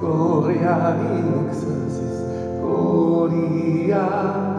gloria in excelsis gloria.